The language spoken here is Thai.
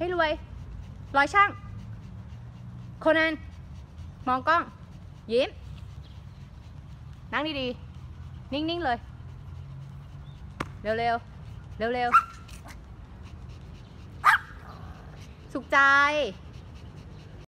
ให้รวย ร้อยช่าง โคนัน มองกล้อง ยิ้ม นั่งดีๆ นิ่ง ๆ เลย เร็วๆ เร็วๆ สุขใจ